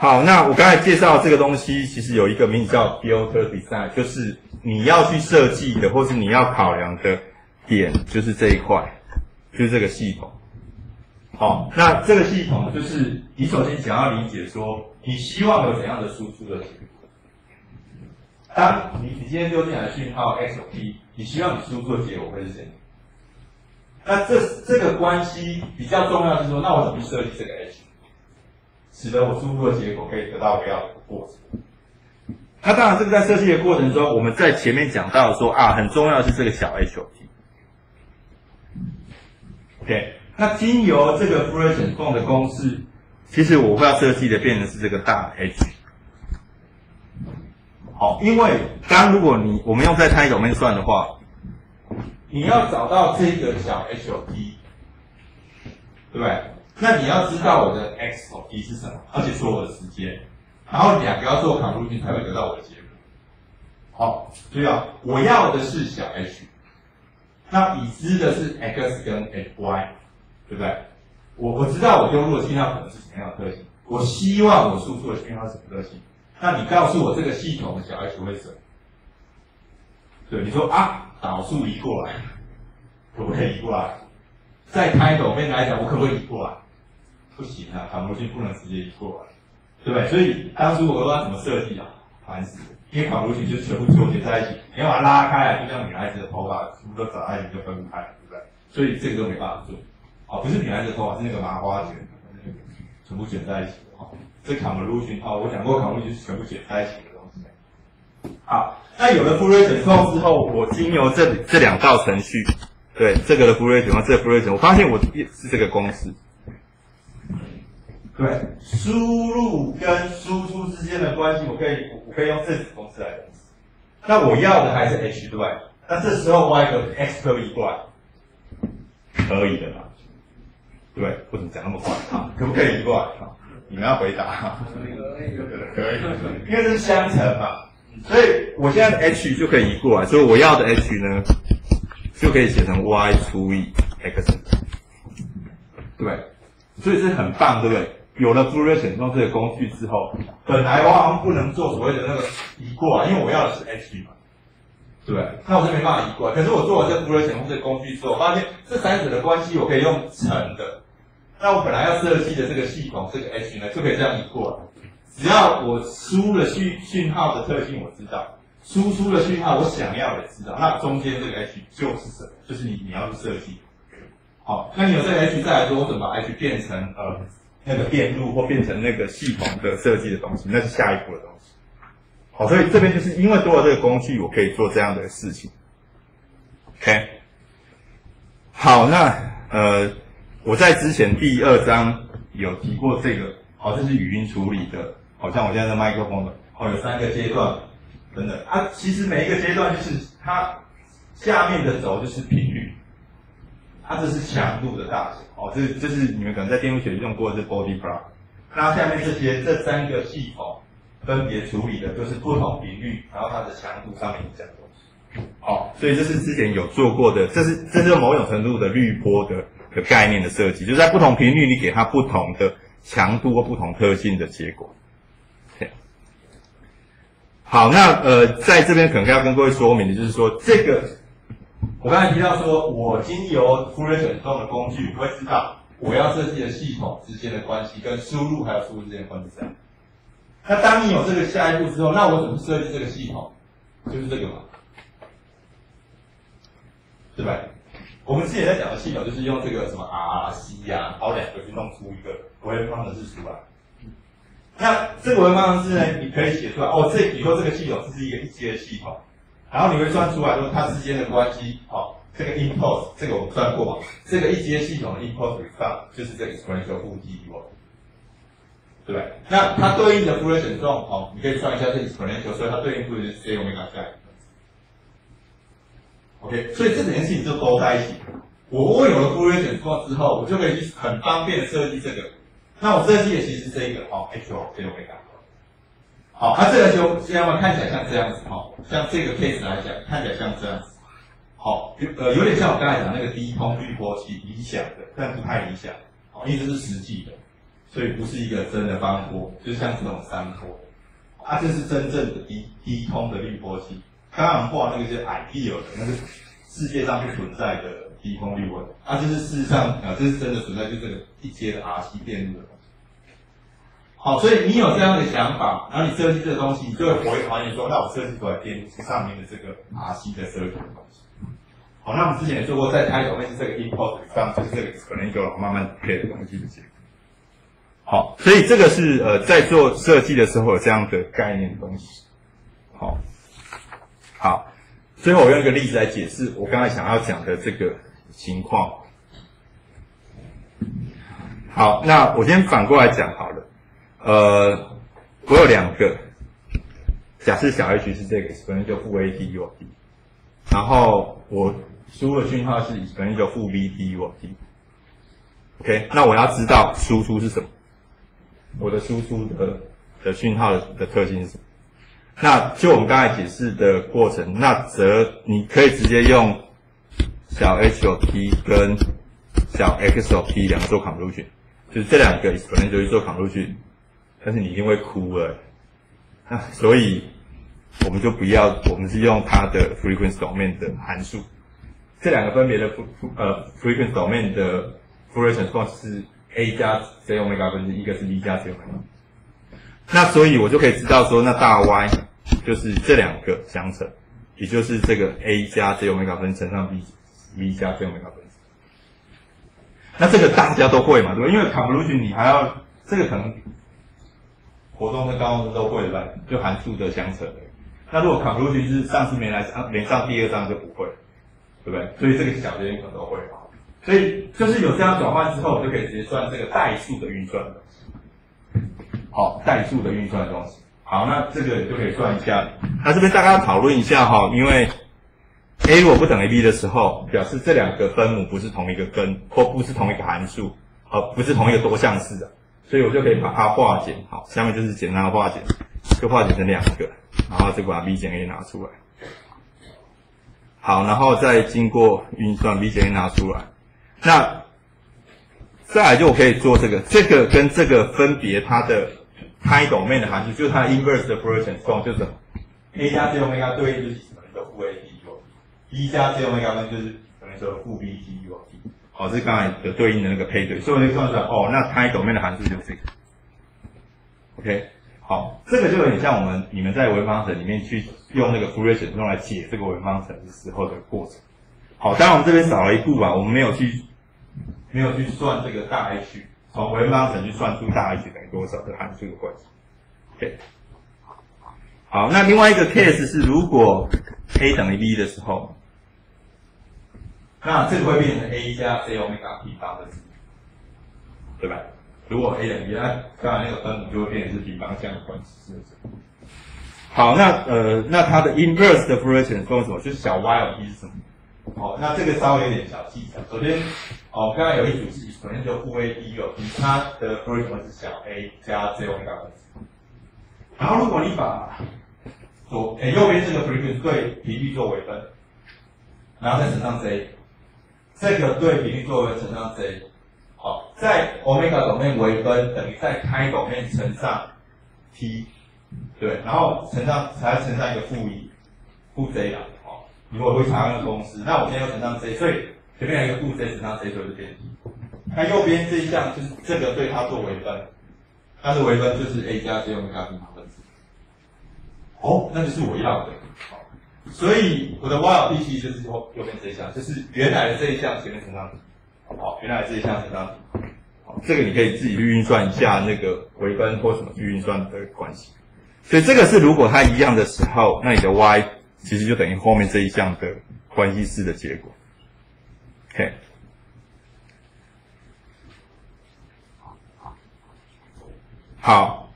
好，那我刚才介绍这个东西，其实有一个名字叫 filter design，就是你要去设计的，或是你要考量的点，就是这一块，就是这个系统。好，那这个系统就是你首先想要理解说，你希望有怎样的输出的结果。当你你今天丢进来讯号 x 或 p，你希望你输出的结果会是怎样？那这这个关系比较重要是说，那我怎么去设计这个 h？使得我输入的结果可以得到我要的过程。那当然，这个在设计的过程中，我们在前面讲到说啊，很重要是这个小 HOT。OK，那经由这个 Fourier 控的公式，其实我会要设计的变成是这个大 H。好，因为当如果你我们用在 time domain 算的话，你要找到这个小 h 或 t，对不对？那你要知道我的 x 和 t 是什么，而且说我的时间，然后两个要做 convolution 才会得到我的结果。好，所以啊，我要的是小 h，那已知的是 x 跟 y，对不对？我我知道我丢入的信号可能是什么样的特性，我希望我输出的信号是什么特性。那你告诉我这个系统的小 h 会什么？对，你说啊，导数移过来，可不可以移过来？在开头面来讲，我可不可以移过来？不行啊，卡模型不能直接移过来，对不对？所以当初我不知道怎么设计啊？烦死了，因为卡模型就全部纠结在一起，你要把它拉开来，就像女孩子的头发全部都长在一起就分开，对不对？所以这个都没办法做。哦，不是女孩子的头发，是那个麻花卷，全部卷在一起的哈。这卡模型哦，我讲过卡模型是全部卷在一起的东西。好，那有了 Fourier 卷控之后，我经由这这两道程序，对这个的 Fourier 卷控，这个 Fourier 卷，我发现我是这个公式。对，输入跟输出之间的关系，我可以我可以用这种公式来公式。那我要的还是 h 对，那这时候 y 和 x 可以过来，可以的啦？对，不能讲那么快啊，可不可以移过来？你们要回答。可以，可以，因为这是相乘嘛，所以我现在的 h 就可以移过来，所以我要的 h 呢，就可以写成 y 除以 x，对，所以是很棒，对不对？有了 Fourier 选中这个工具之后，本来我好像不能做所谓的那个移过来，因为我要的是 h 嘛，对？那我就没办法移过来。可是我做了这 Fourier 选中这个工具之后，我发现这三者的关系我可以用乘的。那我本来要设计的这个系统，这个 h 呢，就可以这样移过来。只要我输入的讯讯号的特性我知道，输出的讯号我想要的知道，那中间这个 h 就是什么？就是你你要去设计。好，那你有这个 h 再来说，我怎么把 h 变成呃？那个电路或变成那个系统的设计的东西，那是下一步的东西。好，所以这边就是因为多了这个工具，我可以做这样的事情。OK，好，那呃，我在之前第二章有提过这个，好，这是语音处理的，好像我现在在麦克风的，哦，有三个阶段等等啊，其实每一个阶段就是它下面的轴就是频率。它这是强度的大小，哦，这这是你们可能在电路学用过的是 body plot。那下面这些这三个系统分别处理的就是不同频率，然后它的强度上面讲东西。好，所以这是之前有做过的，这是这是某种程度的滤波的的概念的设计，就是在不同频率你给它不同的强度或不同特性的结果。好，那呃，在这边可能要跟各位说明的就是说这个。我刚才提到说，我经由 Fourier 选中的工具，我会知道我要设计的系统之间的关系，跟输入还有输入之间的关系。那当你有这个下一步之后，那我怎么设计这个系统？就是这个嘛，对吧？我们之前在讲的系统，就是用这个什么 RC 呀，然后两个去弄出一个微分方程式出来。那这个微分方程式呢，你可以写出来哦。这以后这个系统是一个一阶的系统。然后你会算出来说它之间的关系，好，这个 impulse 这个我们算过嘛？这个一阶系统的 impulse response 就是这个 exponential 负 t 对不对？那它对应的 Fourier 状，好，你可以算一下这个 exponential，所以它对应负的是 j omega 下 OK，所以这两件事情就勾在一起。我我有了 Fourier 状之后，我就可以很方便的设计这个。那我设计的其实是这一个，好，h o j omega。好，那这个就现在我看起来像这样子，哈，像这个 case 来讲，看起来像这样子，好，有呃有点像我刚才讲那个低空滤波器，理想的，但不太理想，好，因为这是实际的，所以不是一个真的方波，就像这种山坡。啊，这是真正的低低通的滤波器。刚刚画那个是 ideal 的，那是世界上不存在的低通滤波。啊，这是事实上啊，这是真的存在，就这个一阶的 RC 电路的。好，所以你有这样的想法，然后你设计这个东西，你就会回还原说，那我设计出来电路是上面的这个 RC 的设计的东西。好，那我们之前也做过，在开头面是这个 input 上，就是这个可能一个慢慢配的东西的结果。好，所以这个是呃在做设计的时候有这样的概念的东西。好，好，最后我用一个例子来解释我刚才想要讲的这个情况。好，那我先反过来讲哈。呃，我有两个，假设小 h 是这个，可能就负 a t u t，然后我输入的讯号是可能就负 v t u t。OK，那我要知道输出是什么。我的输出的的讯号的特性是什么？那就我们刚才解释的过程，那则你可以直接用小 h of t 跟小 xop 两个做 convolution，就是这两个可能就去做 convolution，但是你一定会哭了，啊，所以我们就不要，我们是用它的 frequency domain 的函数，这两个分别的 f 呃 frequency domain 的 Fourier transform 是。a 加 j omega 分之一个是 b 加 j omega，那所以我就可以知道说，那大 Y 就是这两个相乘，也就是这个 a 加 j omega 分乘上 b b 加 j omega 分。那这个大家都会嘛，对吧？因为 convolution 你还要这个可能活动跟高中都会吧，就函数的相乘。那如果卡不进去是上次没来上，连上第二章就不会，对不对？所以这个小学可能都会嘛。所以就是有这样转换之后，我就可以直接算这个代数的运算的。好，代数的运算的东西。好，那这个就可以算一下。那这边大概要讨论一下哈，因为 a 如果不等于 b 的时候，表示这两个分母不是同一个根，或不是同一个函数，呃，不是同一个多项式的，所以我就可以把它化简。好，下面就是简单的化简，就化简成两个，然后就把 b 减 a 拿出来。好，然后再经过运算，b 减 a 拿出来。那再来就我可以做这个，这个跟这个分别它的 time domain 的函数，就是它的 inverse 的 Fourier transform 就是 a 加 j omega 对应就是什么？叫负 a t u，b 加 j omega 就是等于说负 b t u t。哦，这是刚才的对应的那个配对，所以我就算出来，哦，那 time domain 的函数就是这个。OK，好，这个就有点像我们你们在文方程里面去用那个 Fourier 解用来解这个文方程的时候的过程。好，当然我们这边少了一步吧，我们没有去。没有去算这个大 H，从微方程去算出大 H 等于多少的函数的关系。OK，好，那另外一个 case 是如果 a 等于 b 的时候，那这个会变成 a 加 j omega t 方的值，对吧？如果 a 等于 b，那刚才那个分母就会变成是平方向的关系，是不是？好，那呃，那它的 inverse 的 fraction 是什么？就是小 y of t 是什么？好，那这个稍微有点小技巧。首先，哦，刚刚有一组是首先就负 a d 有，它的 fraction 是小 a 加 j omega 分之。然后如果你把左诶右边这个 fraction 对频率做微分，然后再乘上 j，这个对频率做微分乘上 z，好，在 omega 轴面微分等于在开轴面乘上 t，对，然后乘上还要乘上一个负一负 z 啦。如果会查那个公式，那我现在要乘上 z，所以前面有一个负 z 乘上 z 就是变 t。那右边这一项就是这个对它做微分，它的微分就是 a 加 j 欧米伽平方分之。哦，那就是我要的。所以我的 y 的 t 其实就是右右边这一项，就是原来的这一项前面乘上。好，原来这一项乘上。好，这个你可以自己去运算一下那个微分或什么去运算的关系。所以这个是如果它一样的时候，那你的 y。其实就等于后面这一项的关系式的结果。OK，好，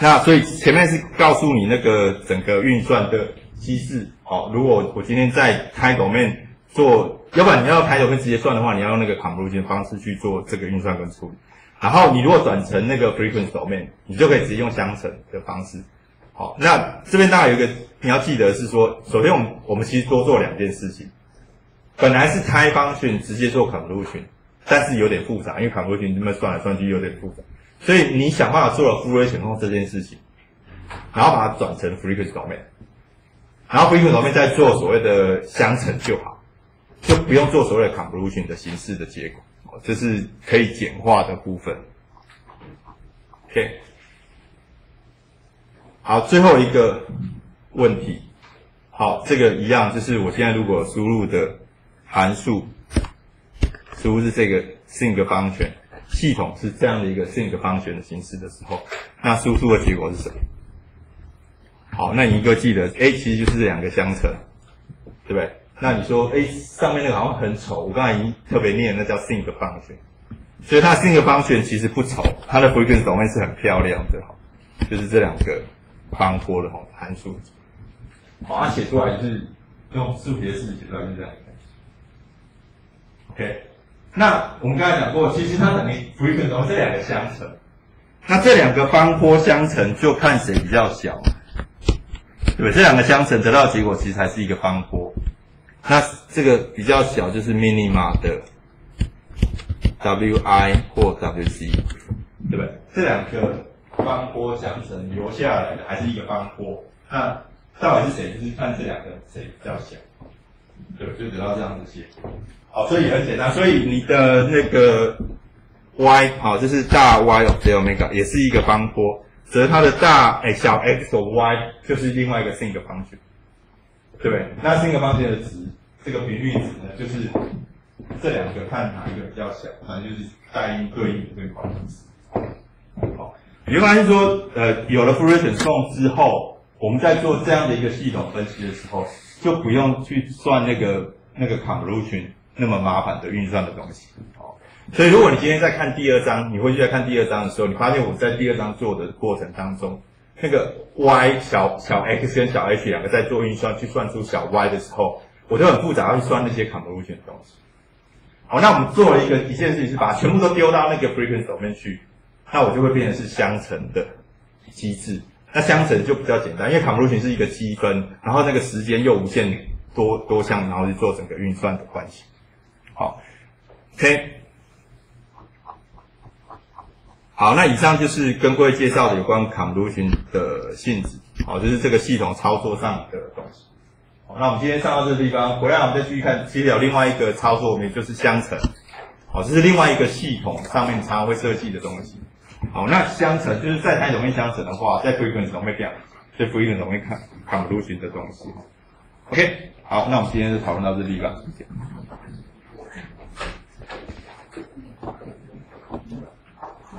那所以前面是告诉你那个整个运算的机制。好，如果我今天在开头面做，要不然你要开头面直接算的话，你要用那个 convolution 方式去做这个运算跟处理。然后你如果转成那个 frequency 轴面，你就可以直接用相乘的方式。好，那这边大概有一个你要记得是说，首先我们我们其实多做两件事情，本来是开方选直接做 convolution，但是有点复杂，因为 convolution 这么算来算去有点复杂，所以你想办法做了 Fourier 控这件事情，然后把它转成 frequency domain，然后 frequency domain 再做所谓的相乘就好，就不用做所谓的 convolution 的形式的结果，这是可以简化的部分。OK，好，最后一个问题，好，这个一样，就是我现在如果输入的函数，输入是这个 sinc function。系统是这样的一个 sinc 方选的形式的时候，那输出的结果是什么？好，那你一个记得，a 其实就是这两个相乘，对不对？那你说 a 上面那个好像很丑，我刚才已经特别念，那叫 sinc 方选，所以它 sinc 方选其实不丑，它的 frequency domain 是很漂亮的，哈，就是这两个方坡的哈函数，好，它写出来就是用数学式写出来就是这样，OK。那我们刚才讲过，其实它等于 frequency 这两个相乘，那这两个方坡相乘就看谁比较小，对？这两个相乘得到的结果其实还是一个方波，那这个比较小就是 minima 的 wi 或 wc，对不对？这两个方波相乘留下来的还是一个方波，那到底是谁？就是看这两个谁比较小，对，就得到这样子结果。好，所以很简单，所以你的那个 y 好，就是大 Y of the omega 也是一个方坡，则它的大哎小 x of y 就是另外一个 sinc 方程，对不对？那 sinc 方程的值，这个频率值呢，就是这两个看哪一个比较小，反正就是代因对应的这个关系。好，你会发现说，呃，有了 Fourier 选送之后，我们在做这样的一个系统分析的时候，就不用去算那个那个 convolution。那么麻烦的运算的东西，所以如果你今天在看第二章，你回去再看第二章的时候，你发现我在第二章做的过程当中，那个 y 小小 x 跟小 h 两个在做运算，去算出小 y 的时候，我就很复杂要去算那些 convolution 的东西。好，那我们做了一个一件事情是把全部都丢到那个 frequency 里面去，那我就会变成是相乘的机制。那相乘就比较简单，因为 convolution 是一个积分，然后那个时间又无限多多项，然后去做整个运算的关系。好，OK，好，那以上就是跟各位介绍的有关 convolution 的性质，好，就是这个系统操作上的东西。好，那我们今天上到这个地方，回来我们再继续看，其实有另外一个操作，我们就是相乘，好，这是另外一个系统上面常常会设计的东西。好，那相乘就是在它容易相乘的话，在 frequency 中会变，在 frequency 中会看 convolution 的东西。OK，好，那我们今天就讨论到这地方，谢谢。